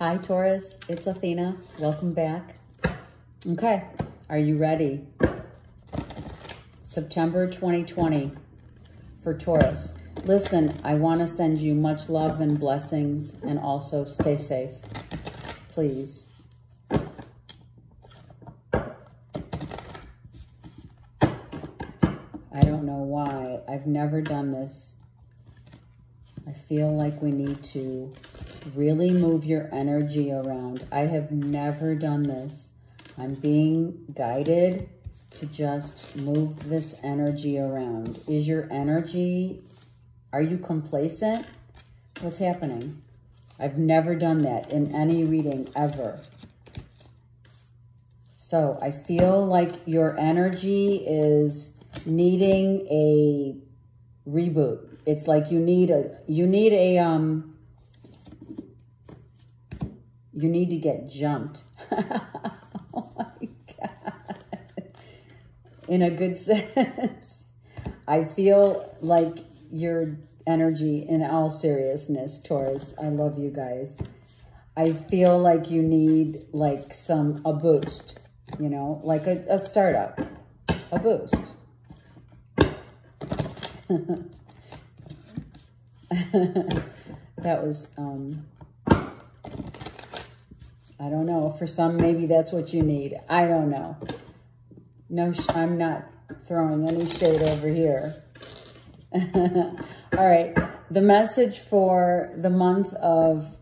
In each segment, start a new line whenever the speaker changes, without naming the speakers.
Hi, Taurus. It's Athena. Welcome back. Okay. Are you ready? September 2020 for Taurus. Listen, I want to send you much love and blessings and also stay safe. Please. I don't know why. I've never done this. I feel like we need to really move your energy around. I have never done this. I'm being guided to just move this energy around. Is your energy, are you complacent? What's happening? I've never done that in any reading ever. So I feel like your energy is needing a reboot. It's like you need a, you need a, um, you need to get jumped. oh my God. In a good sense. I feel like your energy, in all seriousness, Taurus, I love you guys. I feel like you need like some, a boost, you know, like a, a startup, a boost. that was, um, don't know. For some, maybe that's what you need. I don't know. No, I'm not throwing any shade over here. All right. The message for the month of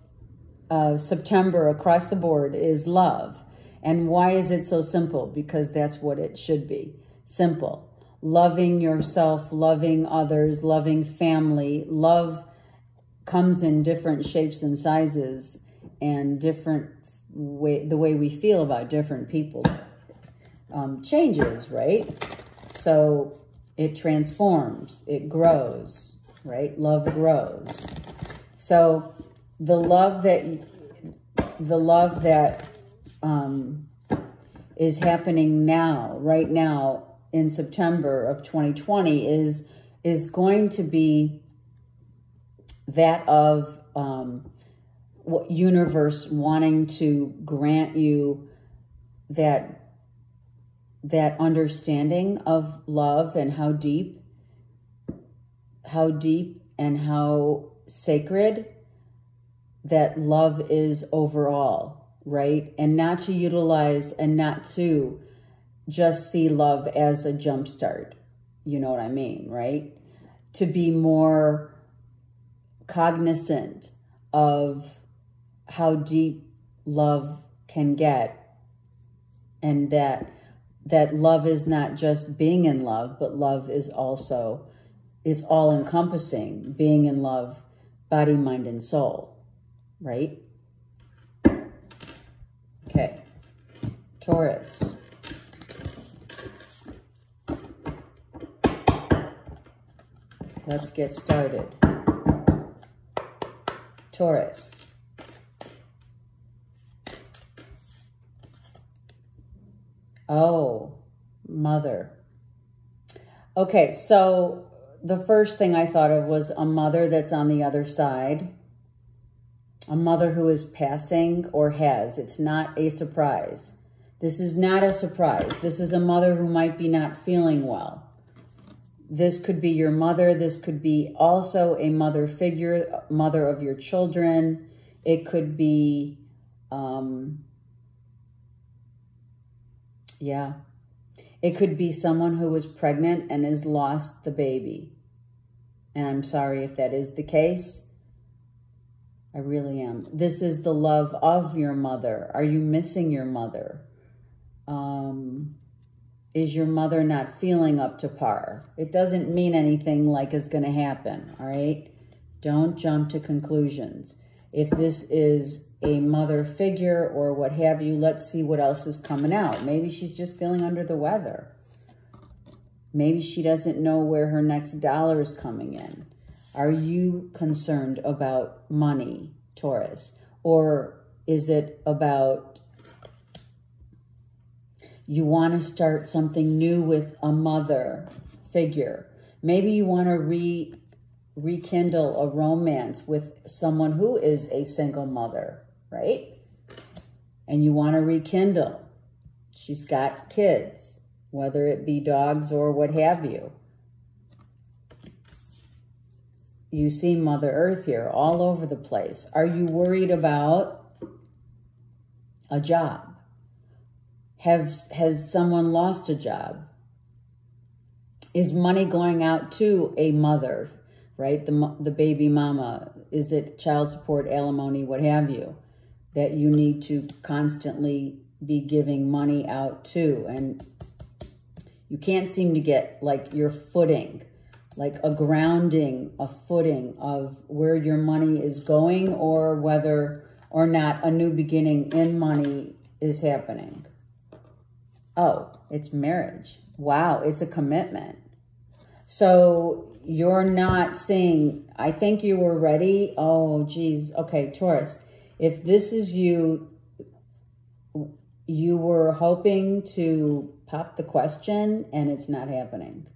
uh, September across the board is love. And why is it so simple? Because that's what it should be. Simple loving yourself, loving others, loving family. Love comes in different shapes and sizes and different way, the way we feel about different people um, changes, right? So it transforms, it grows, right? Love grows. So the love that, the love that um, is happening now, right now, in September of 2020 is is going to be that of um, what universe wanting to grant you that that understanding of love and how deep how deep and how sacred that love is overall right and not to utilize and not to just see love as a jumpstart. You know what I mean, right? To be more cognizant of how deep love can get and that that love is not just being in love, but love is also, it's all encompassing, being in love, body, mind, and soul, right? Okay, Taurus. Let's get started. Taurus. Oh, mother. Okay, so the first thing I thought of was a mother that's on the other side. A mother who is passing or has. It's not a surprise. This is not a surprise. This is a mother who might be not feeling well. This could be your mother. This could be also a mother figure, mother of your children. It could be, um, yeah. It could be someone who was pregnant and has lost the baby. And I'm sorry if that is the case. I really am. This is the love of your mother. Are you missing your mother? Um, is your mother not feeling up to par? It doesn't mean anything like it's going to happen, all right? Don't jump to conclusions. If this is a mother figure or what have you, let's see what else is coming out. Maybe she's just feeling under the weather. Maybe she doesn't know where her next dollar is coming in. Are you concerned about money, Taurus? Or is it about you want to start something new with a mother figure. Maybe you want to re rekindle a romance with someone who is a single mother, right? And you want to rekindle. She's got kids, whether it be dogs or what have you. You see Mother Earth here all over the place. Are you worried about a job? Have, has someone lost a job? Is money going out to a mother, right? The, the baby mama. Is it child support, alimony, what have you, that you need to constantly be giving money out to? And you can't seem to get like your footing like a grounding, a footing of where your money is going or whether or not a new beginning in money is happening. Oh, it's marriage. Wow, it's a commitment. So you're not saying, I think you were ready. Oh, geez. Okay, Taurus, if this is you, you were hoping to pop the question and it's not happening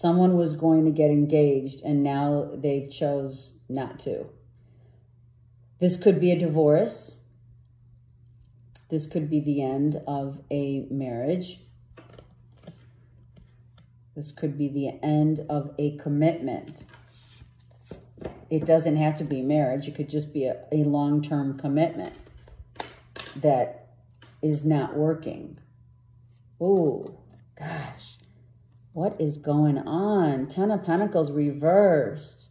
someone was going to get engaged and now they've chose not to. This could be a divorce. This could be the end of a marriage. This could be the end of a commitment. It doesn't have to be marriage. It could just be a, a long-term commitment that is not working. Oh, gosh. What is going on? Ten of Pentacles reversed.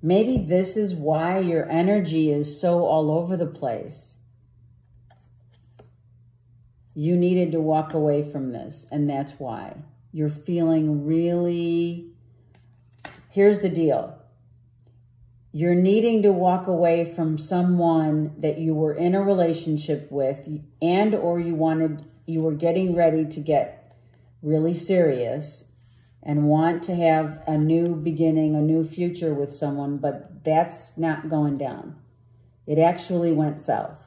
Maybe this is why your energy is so all over the place. You needed to walk away from this, and that's why. You're feeling really... Here's the deal. You're needing to walk away from someone that you were in a relationship with and or you wanted, you were getting ready to get really serious and want to have a new beginning, a new future with someone, but that's not going down. It actually went south.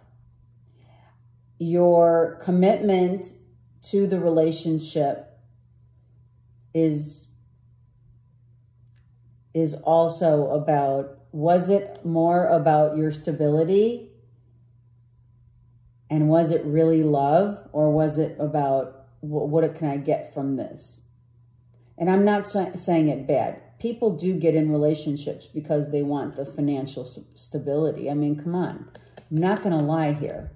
Your commitment to the relationship is, is also about, was it more about your stability? And was it really love? Or was it about what, can I get from this? And I'm not saying it bad. People do get in relationships because they want the financial stability. I mean, come on. I'm not going to lie here.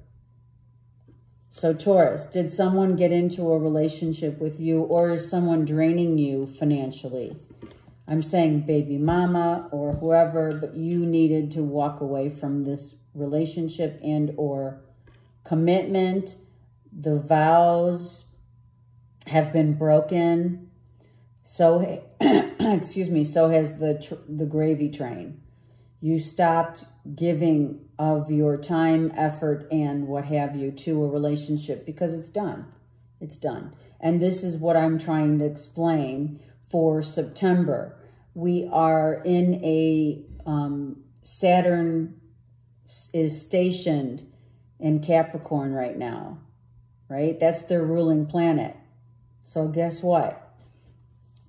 So Taurus, did someone get into a relationship with you or is someone draining you financially? I'm saying baby mama or whoever, but you needed to walk away from this relationship and or commitment, the vows, have been broken. So, excuse me, so has the, the gravy train. You stopped giving of your time, effort, and what have you to a relationship because it's done. It's done. And this is what I'm trying to explain for September. We are in a, um, Saturn is stationed in Capricorn right now, right? That's their ruling planet. So guess what?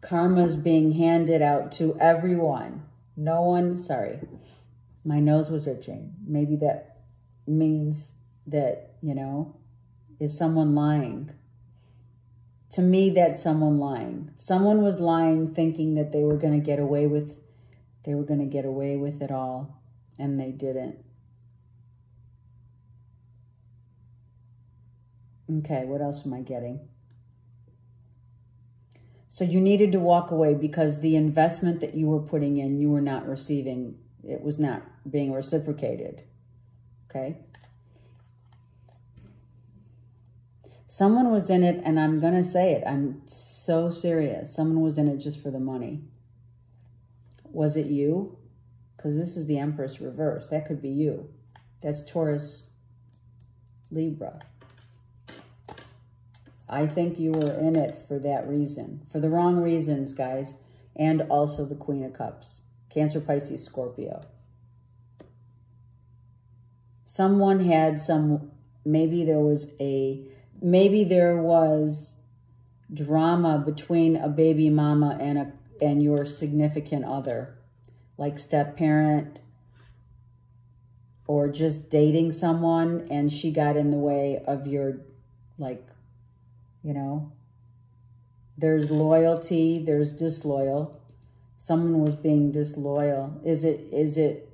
Karma's being handed out to everyone. No one, sorry, my nose was itching. Maybe that means that, you know, is someone lying? To me, that's someone lying. Someone was lying thinking that they were going to get away with, they were going to get away with it all, and they didn't. Okay, what else am I getting? So you needed to walk away because the investment that you were putting in, you were not receiving. It was not being reciprocated. Okay? Someone was in it, and I'm going to say it. I'm so serious. Someone was in it just for the money. Was it you? Because this is the Empress reverse. That could be you. That's Taurus Libra. I think you were in it for that reason. For the wrong reasons, guys. And also the Queen of Cups. Cancer, Pisces, Scorpio. Someone had some, maybe there was a, maybe there was drama between a baby mama and a and your significant other, like step parent, or just dating someone and she got in the way of your, like, you know, there's loyalty, there's disloyal. Someone was being disloyal. Is it, is it,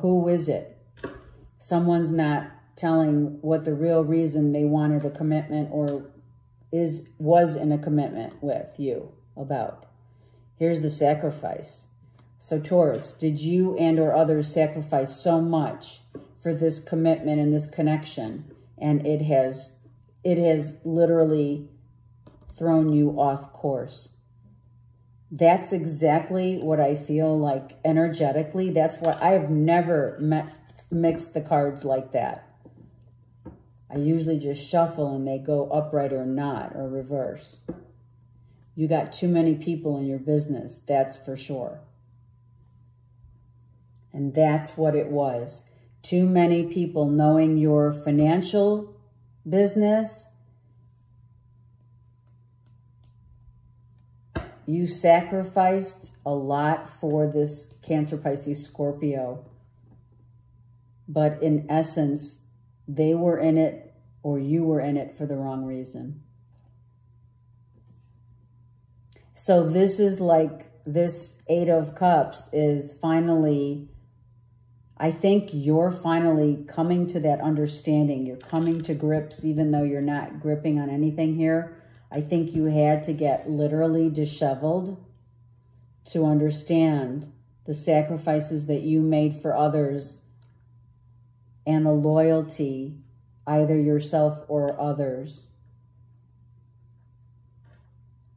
who is it? Someone's not telling what the real reason they wanted a commitment or is was in a commitment with you about. Here's the sacrifice. So Taurus, did you and or others sacrifice so much for this commitment and this connection and it has it has literally thrown you off course. That's exactly what I feel like energetically. That's what I have never met, mixed the cards like that. I usually just shuffle and they go upright or not or reverse. You got too many people in your business, that's for sure. And that's what it was. Too many people knowing your financial business. You sacrificed a lot for this Cancer, Pisces, Scorpio. But in essence, they were in it or you were in it for the wrong reason. So this is like, this Eight of Cups is finally, I think you're finally coming to that understanding. You're coming to grips, even though you're not gripping on anything here. I think you had to get literally disheveled to understand the sacrifices that you made for others and the loyalty, either yourself or others.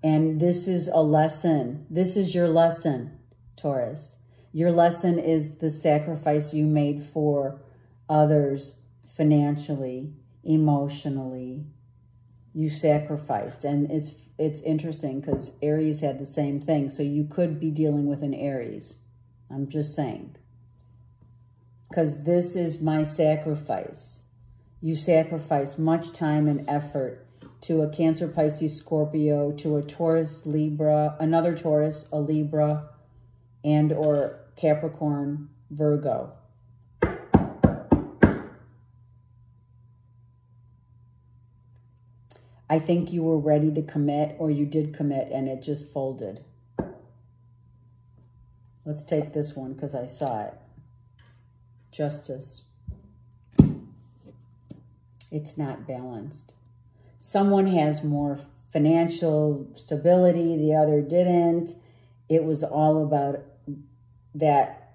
And this is a lesson. This is your lesson, Taurus. Your lesson is the sacrifice you made for others financially, emotionally. You sacrificed. And it's it's interesting because Aries had the same thing. So you could be dealing with an Aries. I'm just saying because this is my sacrifice. You sacrifice much time and effort to a Cancer, Pisces, Scorpio, to a Taurus, Libra, another Taurus, a Libra, and or Capricorn, Virgo. I think you were ready to commit or you did commit and it just folded. Let's take this one because I saw it justice. It's not balanced. Someone has more financial stability, the other didn't. It was all about that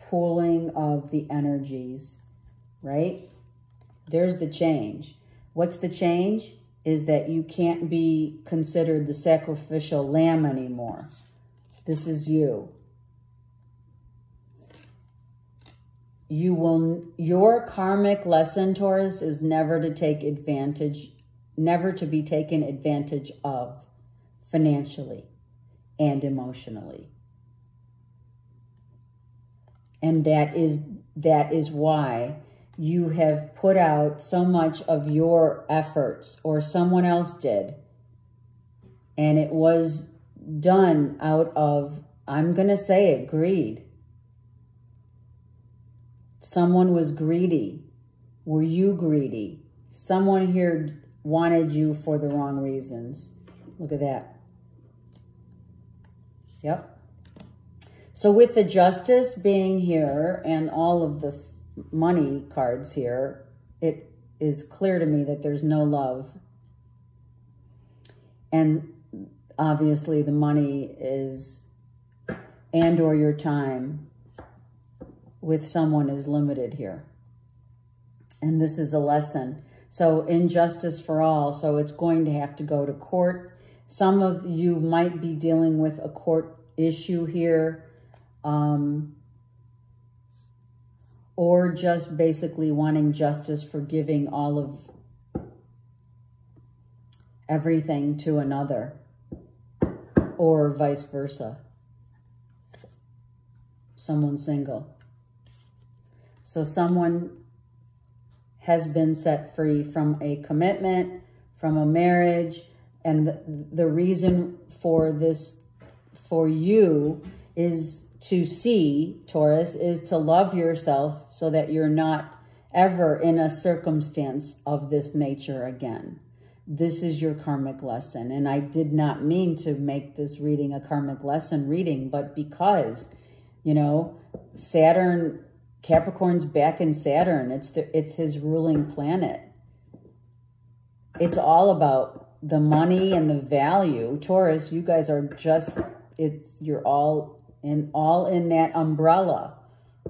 pooling of the energies, right? There's the change. What's the change? Is that you can't be considered the sacrificial lamb anymore. This is you. You will, your karmic lesson, Taurus, is never to take advantage, never to be taken advantage of financially and emotionally. And that is, that is why you have put out so much of your efforts or someone else did. And it was done out of, I'm going to say it, greed Someone was greedy. Were you greedy? Someone here wanted you for the wrong reasons. Look at that. Yep. So with the justice being here and all of the money cards here, it is clear to me that there's no love. And obviously the money is, and or your time with someone is limited here. And this is a lesson. So injustice for all. So it's going to have to go to court. Some of you might be dealing with a court issue here. Um, or just basically wanting justice for giving all of everything to another or vice versa. Someone single. So someone has been set free from a commitment, from a marriage, and the, the reason for this, for you, is to see, Taurus, is to love yourself so that you're not ever in a circumstance of this nature again. This is your karmic lesson. And I did not mean to make this reading a karmic lesson reading, but because, you know, Saturn, Capricorn's back in Saturn. It's, the, it's his ruling planet. It's all about the money and the value. Taurus, you guys are just, it's, you're all in, all in that umbrella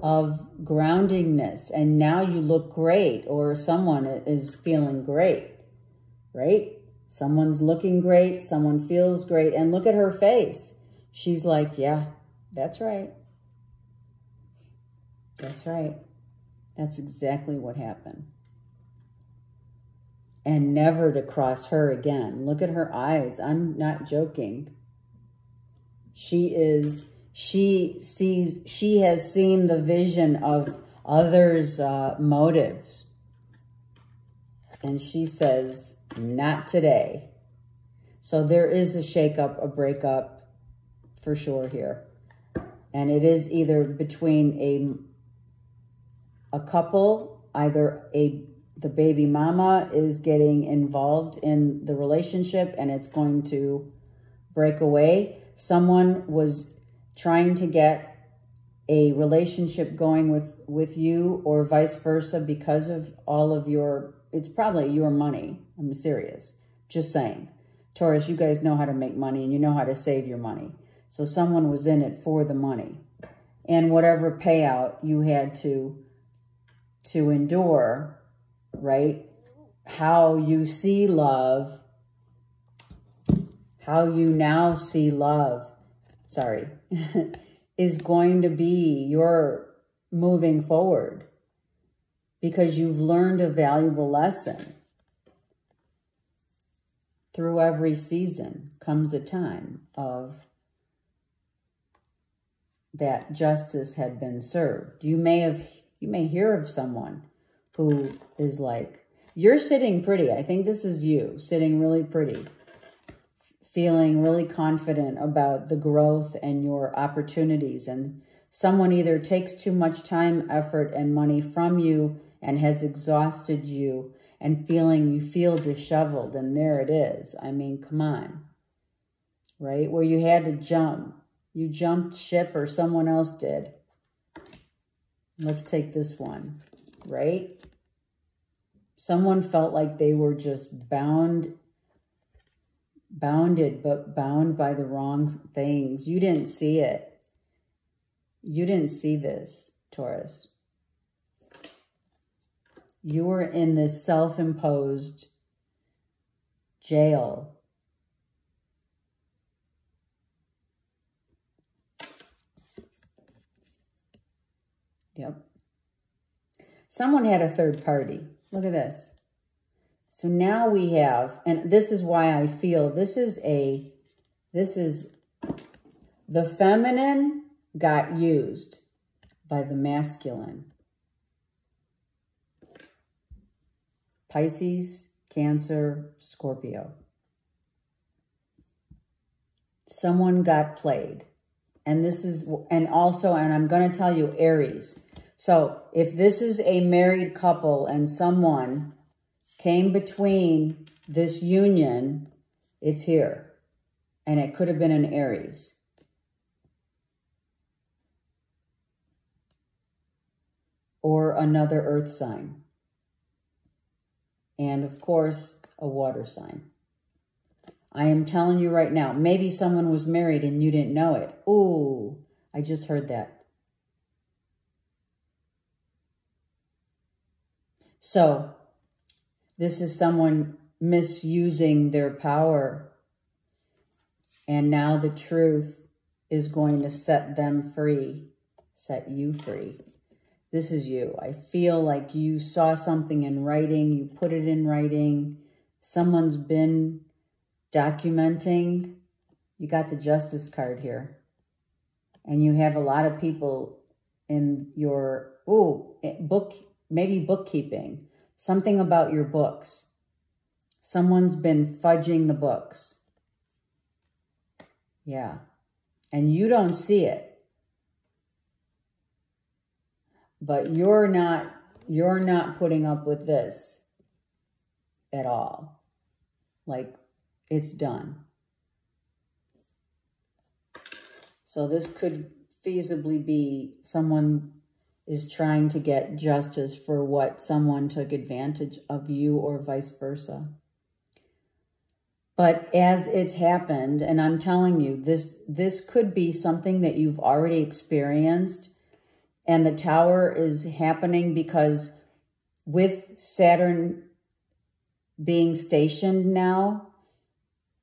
of groundingness. And now you look great or someone is feeling great, right? Someone's looking great. Someone feels great. And look at her face. She's like, yeah, that's right. That's right. That's exactly what happened and never to cross her again. Look at her eyes. I'm not joking. She is, she sees, she has seen the vision of others' uh, motives. And she says, not today. So there is a shakeup, a breakup for sure here. And it is either between a, a couple, either a the baby mama is getting involved in the relationship and it's going to break away. Someone was trying to get a relationship going with, with you or vice versa because of all of your, it's probably your money. I'm serious. Just saying. Taurus, you guys know how to make money and you know how to save your money. So someone was in it for the money. And whatever payout you had to, to endure right? How you see love, how you now see love, sorry, is going to be your moving forward because you've learned a valuable lesson. Through every season comes a time of that justice had been served. You may have, you may hear of someone who is like, you're sitting pretty. I think this is you sitting really pretty, feeling really confident about the growth and your opportunities. And someone either takes too much time, effort, and money from you and has exhausted you and feeling you feel disheveled. And there it is. I mean, come on. Right? Where you had to jump. You jumped ship or someone else did. Let's take this one, right? someone felt like they were just bound, bounded, but bound by the wrong things. You didn't see it. You didn't see this, Taurus. You were in this self-imposed jail. Yep. Someone had a third party. Look at this. So now we have, and this is why I feel this is a, this is, the feminine got used by the masculine. Pisces, Cancer, Scorpio. Someone got played. And this is, and also, and I'm going to tell you, Aries. So if this is a married couple and someone came between this union, it's here. And it could have been an Aries. Or another earth sign. And of course, a water sign. I am telling you right now, maybe someone was married and you didn't know it. Ooh, I just heard that. So this is someone misusing their power. And now the truth is going to set them free, set you free. This is you. I feel like you saw something in writing, you put it in writing, someone's been documenting. You got the justice card here. And you have a lot of people in your, oh, book maybe bookkeeping, something about your books. Someone's been fudging the books. Yeah. And you don't see it. but you're not, you're not putting up with this at all. Like, it's done. So this could feasibly be someone is trying to get justice for what someone took advantage of you or vice versa. But as it's happened, and I'm telling you, this, this could be something that you've already experienced, and the tower is happening because with Saturn being stationed now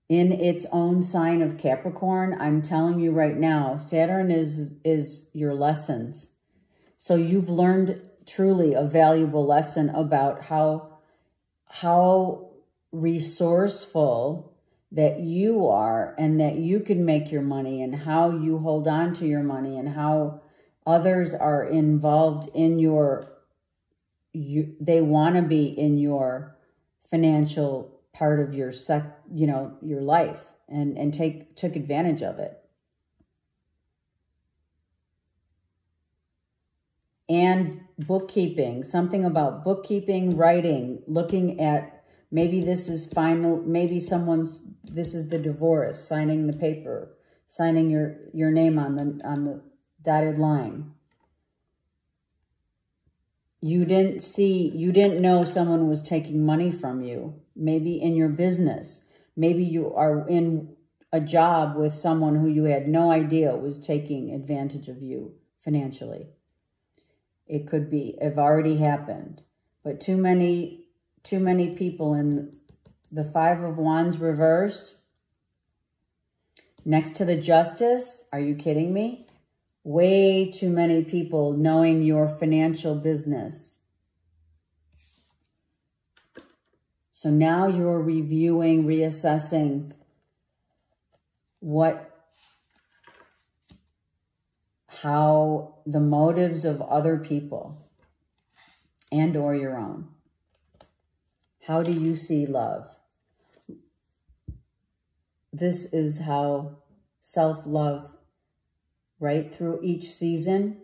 in its own sign of Capricorn, I'm telling you right now, Saturn is, is your lessons. So you've learned truly a valuable lesson about how, how resourceful that you are and that you can make your money and how you hold on to your money and how others are involved in your, you, they want to be in your financial part of your sec, you know, your life and, and take, took advantage of it. And bookkeeping, something about bookkeeping, writing, looking at maybe this is final, maybe someone's, this is the divorce, signing the paper, signing your, your name on the, on the dotted line. You didn't see, you didn't know someone was taking money from you. Maybe in your business. Maybe you are in a job with someone who you had no idea was taking advantage of you financially. It could be, have already happened. But too many, too many people in the Five of Wands reversed. Next to the Justice, are you kidding me? Way too many people knowing your financial business. So now you're reviewing, reassessing what, how the motives of other people and or your own. How do you see love? This is how self-love right through each season.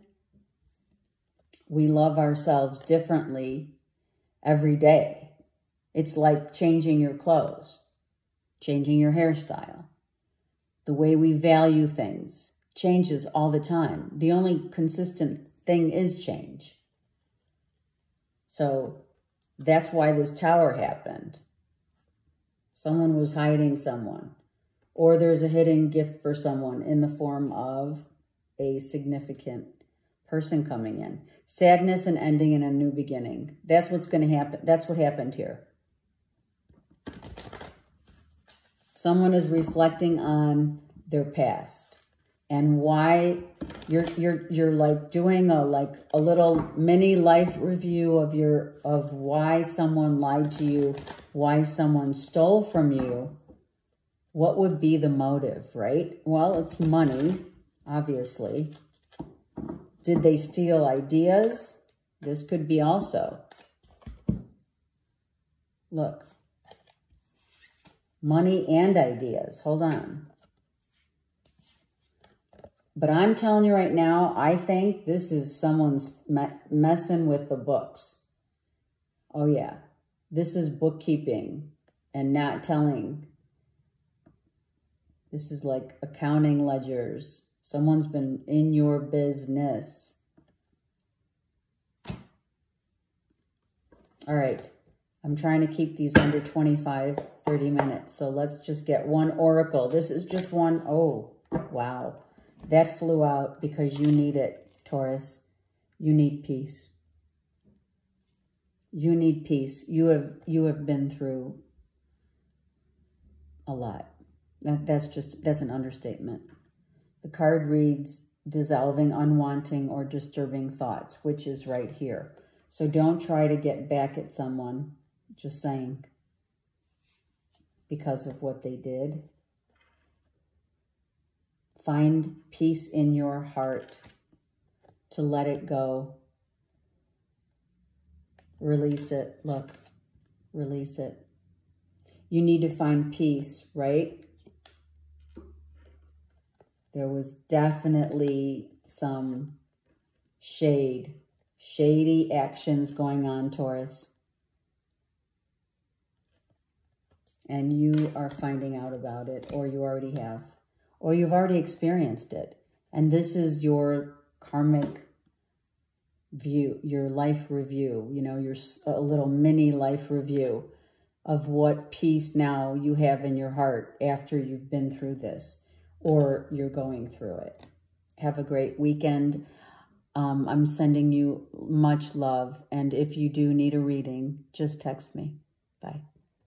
We love ourselves differently every day. It's like changing your clothes, changing your hairstyle. The way we value things changes all the time. The only consistent thing is change. So that's why this tower happened. Someone was hiding someone. Or there's a hidden gift for someone in the form of a significant person coming in. Sadness and ending in a new beginning. That's what's going to happen. That's what happened here. Someone is reflecting on their past and why you're you're you're like doing a like a little mini life review of your of why someone lied to you, why someone stole from you. What would be the motive, right? Well, it's money obviously. Did they steal ideas? This could be also. Look. Money and ideas. Hold on. But I'm telling you right now, I think this is someone's me messing with the books. Oh, yeah. This is bookkeeping and not telling. This is like accounting ledgers. Someone's been in your business. All right. I'm trying to keep these under 25, 30 minutes. So let's just get one oracle. This is just one. Oh, wow. That flew out because you need it, Taurus. You need peace. You need peace. You have you have been through a lot. That, that's just, that's an understatement. The card reads, dissolving unwanting or disturbing thoughts, which is right here. So don't try to get back at someone, just saying, because of what they did. Find peace in your heart to let it go. Release it. Look, release it. You need to find peace, right? There was definitely some shade Shady actions going on, Taurus. And you are finding out about it, or you already have, or you've already experienced it. And this is your karmic view, your life review, you know, your a little mini life review of what peace now you have in your heart after you've been through this or you're going through it. Have a great weekend. Um, I'm sending you much love. And if you do need a reading, just text me. Bye.